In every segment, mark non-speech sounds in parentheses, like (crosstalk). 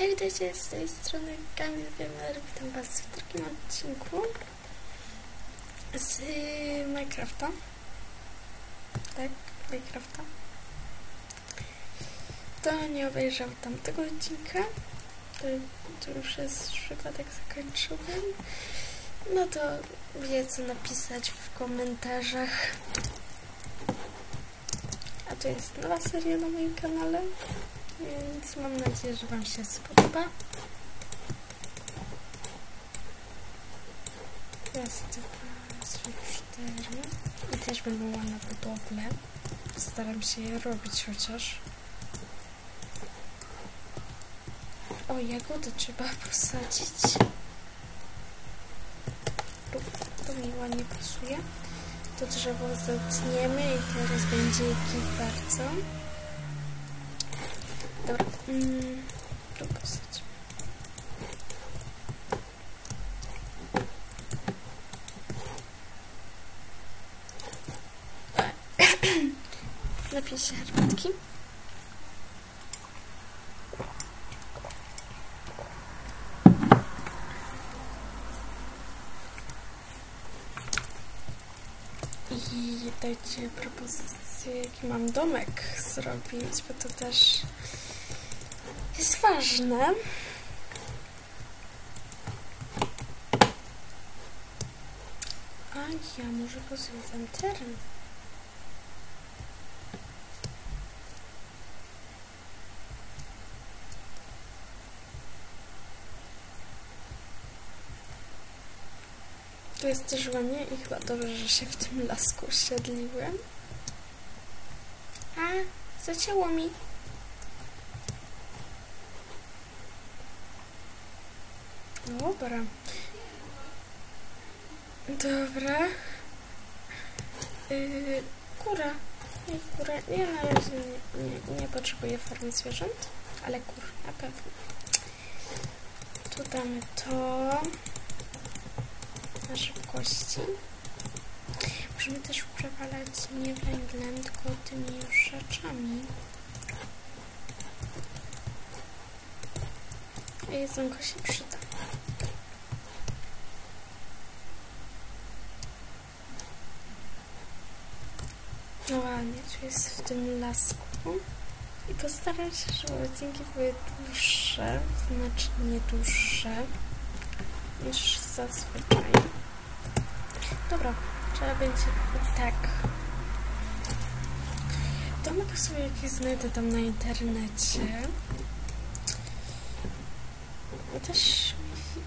Hej, witajcie z tej strony Kamil Gamer. Witam Was w drugim odcinku z Minecrafta. Tak, Minecrafta. Kto nie obejrzał tamtego odcinka, to, to już jest przypadek zakończyłem. No to wie co napisać w komentarzach. A to jest nowa seria na moim kanale. Więc mam nadzieję, że Wam się spodoba. Jest dwa, trzy, cztery. I też będą ładne budowle. Staram się je robić chociaż. O, jagody trzeba posadzić. To mi ładnie pasuje. To drzewo zetniemy i teraz będzie bardzo. Dobra, mm. Napij się herbatki. I dajcie propozycję, jaki mam domek zrobić, bo to też jest ważne. A ja może pozwiedzam teren. Tu jest też ładnie i chyba dobrze, że się w tym lasku siedliłem. A, zacięło mi. Dobra. Dobra. Yy, kura. Nie, kura. Nie, na razie nie, nie, nie potrzebuję farmy zwierząt, ale kur, na pewno. Tu damy to na szybkości. Możemy też przewalać nie węglem, tylko tymi już rzeczami. Jedzonko się przyda. No ładnie, tu jest w tym lasku. I postaram się, żeby odcinki były dłuższe, znacznie dłuższe niż zazwyczaj. Dobra, trzeba będzie tak. Domek sobie jakieś znajdę tam na internecie. Też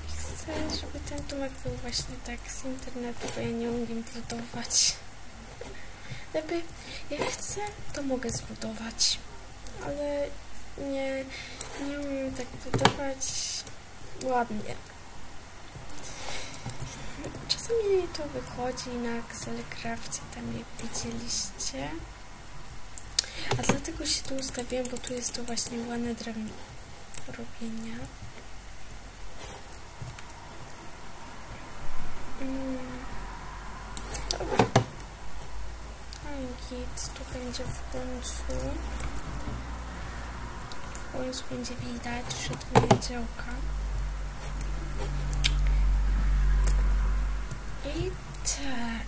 chcę, żeby ten domek był właśnie tak z internetu, bo ja nie umiem budować. Lepiej, jak chcę, to mogę zbudować, ale nie, nie umiem tak budować ładnie. Czasami to wychodzi na Excelcrafcie, tam jak widzieliście. A dlatego się tu ustawiłem, bo tu jest to właśnie ładne drewno robienia. Mm. Dobra. Git, tu będzie w końcu. W końcu będzie widać, że tu jest działka. I tak.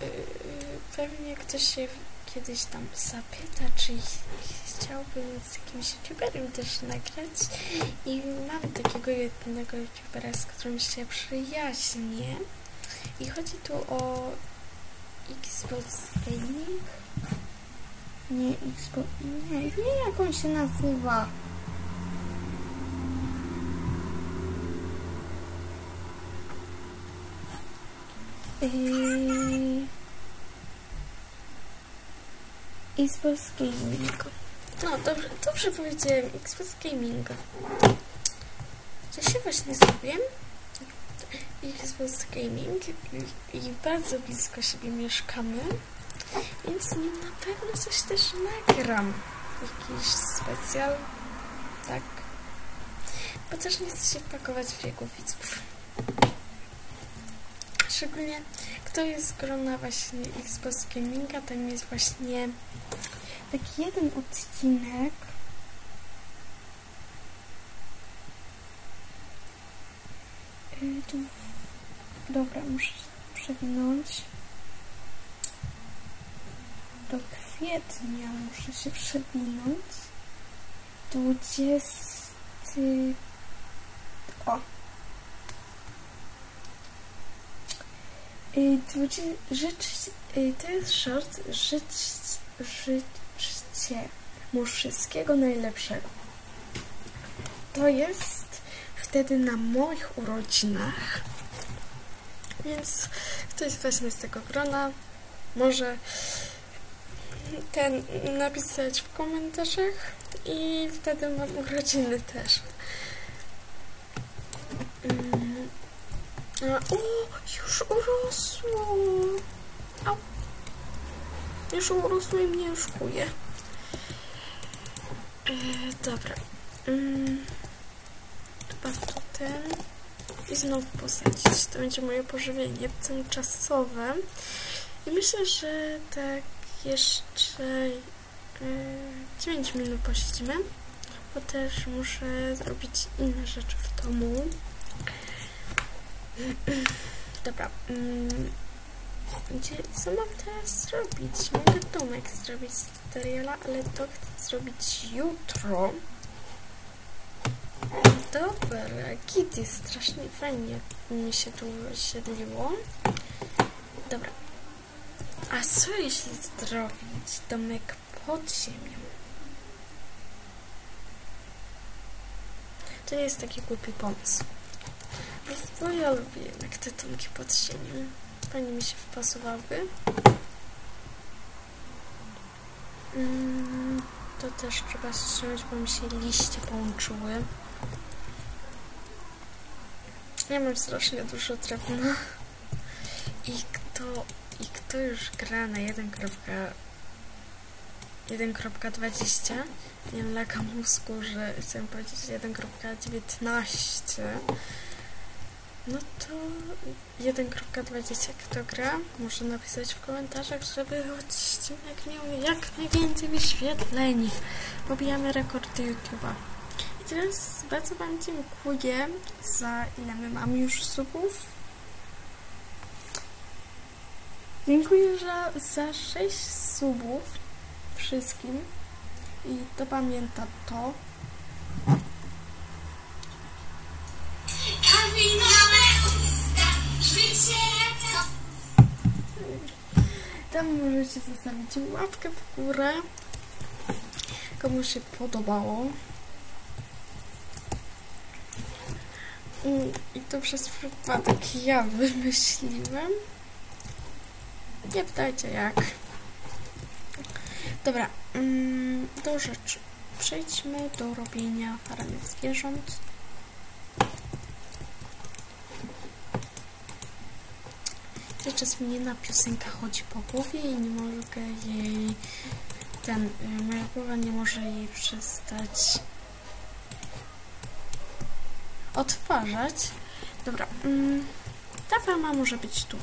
Yy, pewnie ktoś się kiedyś tam zapyta, czy chciałbym z jakimś youtuberem też nagrać i mam takiego jednego youtubera, z którym się przyjaźnię. I chodzi tu o Xbox Gaming. Nie Xbox, nie, nie jak on się nazywa? Yy... Xbox Gaming. No, dobrze, dobrze powiedziałem. Xbox Gaming. Co się właśnie zrobiłem? Xbox Gaming i, i bardzo blisko siebie mieszkamy, więc na pewno coś też nagram. Jakiś specjal. Tak. Bo też nie chcę się pakować w jego widzów. Szczególnie kto jest z grona właśnie Xbox Gaminga, tam jest właśnie taki jeden odcinek. Y. Dobra, muszę przewinąć. Do kwietnia muszę się przewinąć. 20. O. Życz... y, To jest short. Żyć... Życzcie mu wszystkiego najlepszego. To jest wtedy na moich urodzinach. Więc ktoś właśnie z tego grona może ten napisać w komentarzach i wtedy mam urodziny też. Mm. A, o, już urosło. Au. Już urosło i mnie już kuje. E, dobra. Mm. Tu ten. I znowu posadzić. To będzie moje pożywienie tymczasowe. I myślę, że tak jeszcze yy, 9 minut posiedzimy, bo też muszę zrobić inne rzeczy w domu. Dobra. mm, Gdzie, co mam teraz zrobić? Mogę domek zrobić z tutoriala, ale to chcę zrobić jutro. Dobra, Kitty, strasznie fajnie mi się tu osiedliło. Dobra. A co jeśli zrobić domek pod ziemią? To jest taki głupi pomysł. Bo ja lubię jednak te domki pod ziemią. Fajnie mi się wpasowały. Mm, to też trzeba ściąć, bo mi się liście połączyły. Ja mam strasznie dużo drewna. I kto, i kto już gra na 1.1.20 nie wiem, laka mózgu, że chciałem powiedzieć 1.19 no to 1.20 kto gra może napisać w komentarzach, żeby odcinek miał jak najwięcej wyświetleń. Pobijamy rekordy YouTube'a. I teraz bardzo Wam dziękuję za ile my mamy już subów. Dziękuję za, za 6 subów wszystkim i to pamięta to. Tam możecie zostawić łapkę w górę. Komu się podobało. I to przez przypadek ja wymyśliłem. Nie pytajcie jak. Dobra, mm, do rzeczy. Przejdźmy do robienia farmy zwierząt. cały czas mnie na piosenka chodzi po głowie i nie mogę jej... Ten, y, moja głowa nie może jej przestać odtwarzać. Dobra, mm, ta fama może być tu.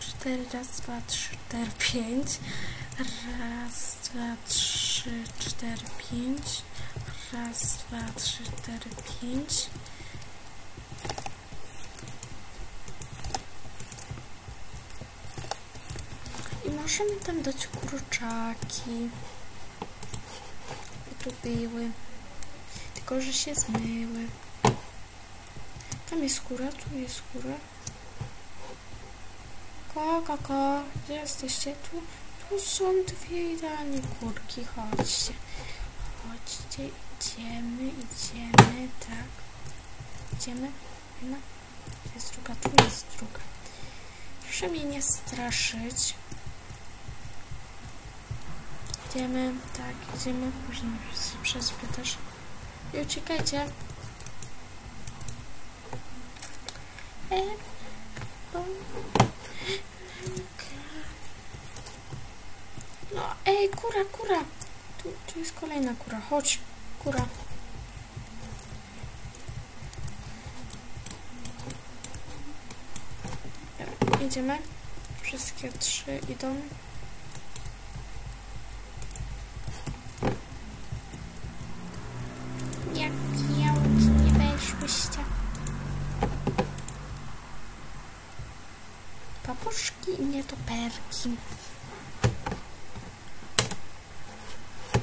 4, raz, 2, 3, 4, 5. Raz, 2, 3, 4, 5. Raz, 2, 3, 4, 5. możemy tam dać kurczaki. I tu były. Tylko, że się zmyły. Tam jest kura, tu jest kura. Ko, ko, ko, gdzie jesteście? Tu, tu są dwie idealnie kurki, chodźcie. Chodźcie, idziemy, idziemy, tak. Idziemy, jedna, jest druga, tu jest druga. Proszę mnie nie straszyć. Idziemy, tak, idziemy, można się prześpię też. I uciekajcie. E. No, ej, kura, kura. Tu, tu jest kolejna kura, chodź, kura. Jedziemy. Wszystkie trzy idą.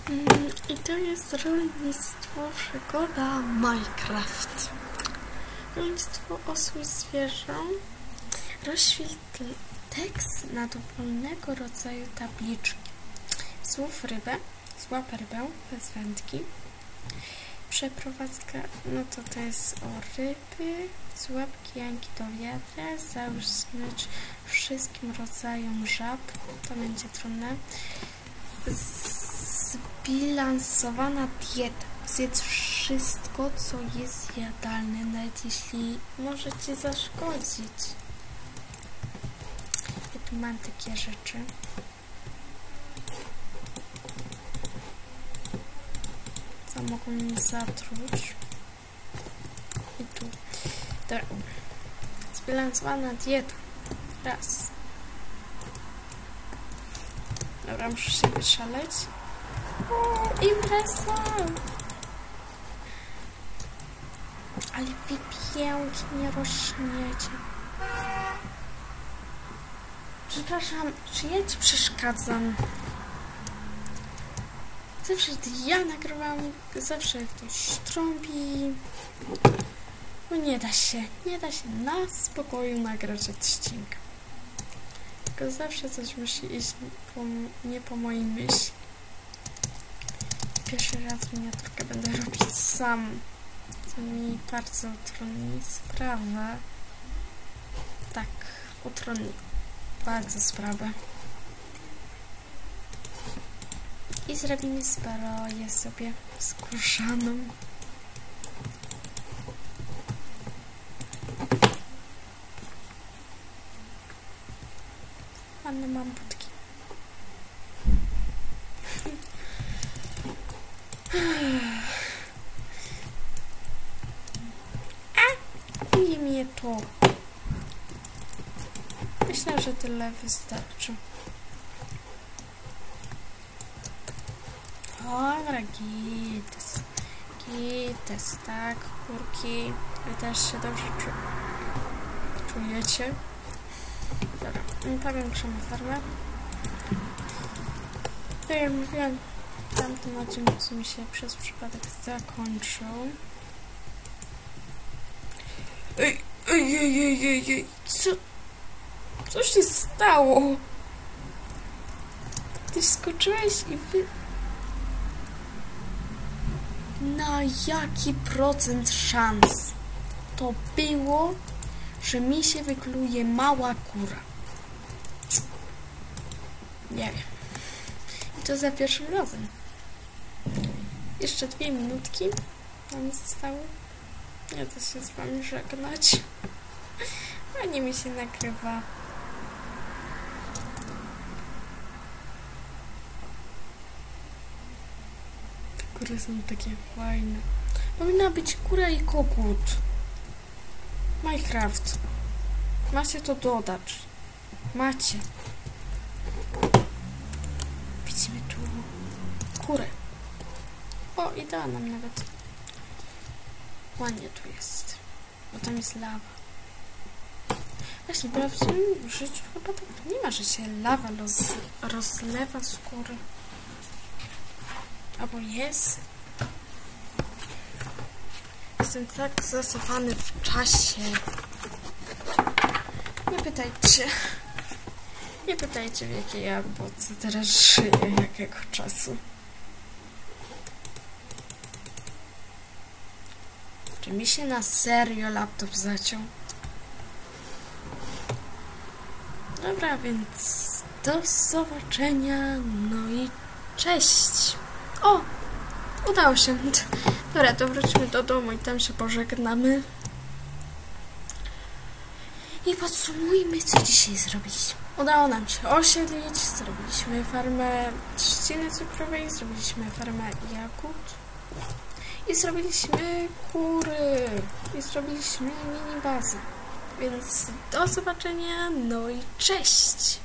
Mm, I to jest rolnictwo przygoda Minecraft. Rolnictwo osły zwierzę. Rozświetl tekst na dowolnego rodzaju tabliczki. Słów rybę, złap rybę bez wędki. Przeprowadzka, no to to jest o ryby, złap kijanki do wiatra, załóż smycz wszystkim rodzajom żab, to będzie trudne. Zbilansowana dieta. Zjedz wszystko, co jest jadalne, nawet jeśli może ci zaszkodzić. Ja tu mam takie rzeczy. Mogą mnie zatruć. I tu. Dobra. Zbilansowana dieta. Raz. Dobra, muszę się wyszaleć. O, impreza! Ale wy pięknie rośniecie. Przepraszam, czy ja ci przeszkadzam? Zawsze gdy ja nagrywam, zawsze ktoś trąbi. No nie da się, nie da się na spokoju nagrać odcinka. Tylko zawsze coś musi iść po, nie po mojej myśli. Pierwszy raz miniaturkę będę robić sam. To mi bardzo utrudni sprawę. Tak, utrudni bardzo sprawę. I zrobimy zbroję sobie skórzaną. Ładne mam budki. A, nie to. Myślę, że tyle wystarczy. Dobra, gites. Gites, tak, kurki. Wy też się dobrze czu czujecie. Dobra, powiększamy farmę. Jak mówiłam, w tamtym odcinku mi się przez przypadek zakończył. Ej, ej, ej, ej, ej, ej, co? Co się stało? Ty skoczyłeś i wy... Na jaki procent szans to było, że mi się wykluje mała kura? Nie wiem. I to za pierwszym razem. Jeszcze dwie minutki nam zostały. Ja to się z wami żegnać. Fajnie mi się nagrywa. Kury są takie fajne. Powinna być kura i kogut. Minecraft. Macie to dodać. Macie. Widzimy tu kurę. O, i dała nam nawet. Ładnie tu jest. Bo tam jest lawa. Właśnie, w prawdziwym życiu chyba tak nie ma, że się lawa roz, rozlewa z góry. Albo jest. Jestem tak zasypany w czasie. Nie pytajcie. Nie pytajcie w jakiej ja, bo co teraz żyję, jakiego czasu. Czy mi się na serio laptop zaciął? Dobra, więc do zobaczenia. No i cześć. O! Udało się. (laughs) Dobra, to wróćmy do domu i tam się pożegnamy. I podsumujmy, co dzisiaj zrobiliśmy. Udało nam się osiedlić, zrobiliśmy farmę trzciny cukrowej, zrobiliśmy farmę jagód i zrobiliśmy kury i zrobiliśmy mini bazę. Więc do zobaczenia, no i cześć!